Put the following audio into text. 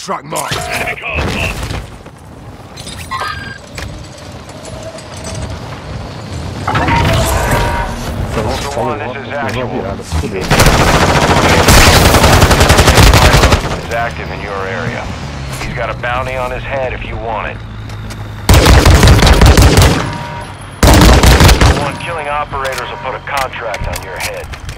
Track marked. Enemy car marked. One, this is active in your area. He's got a bounty on his head if you want it. One, killing operators will put a contract on your head.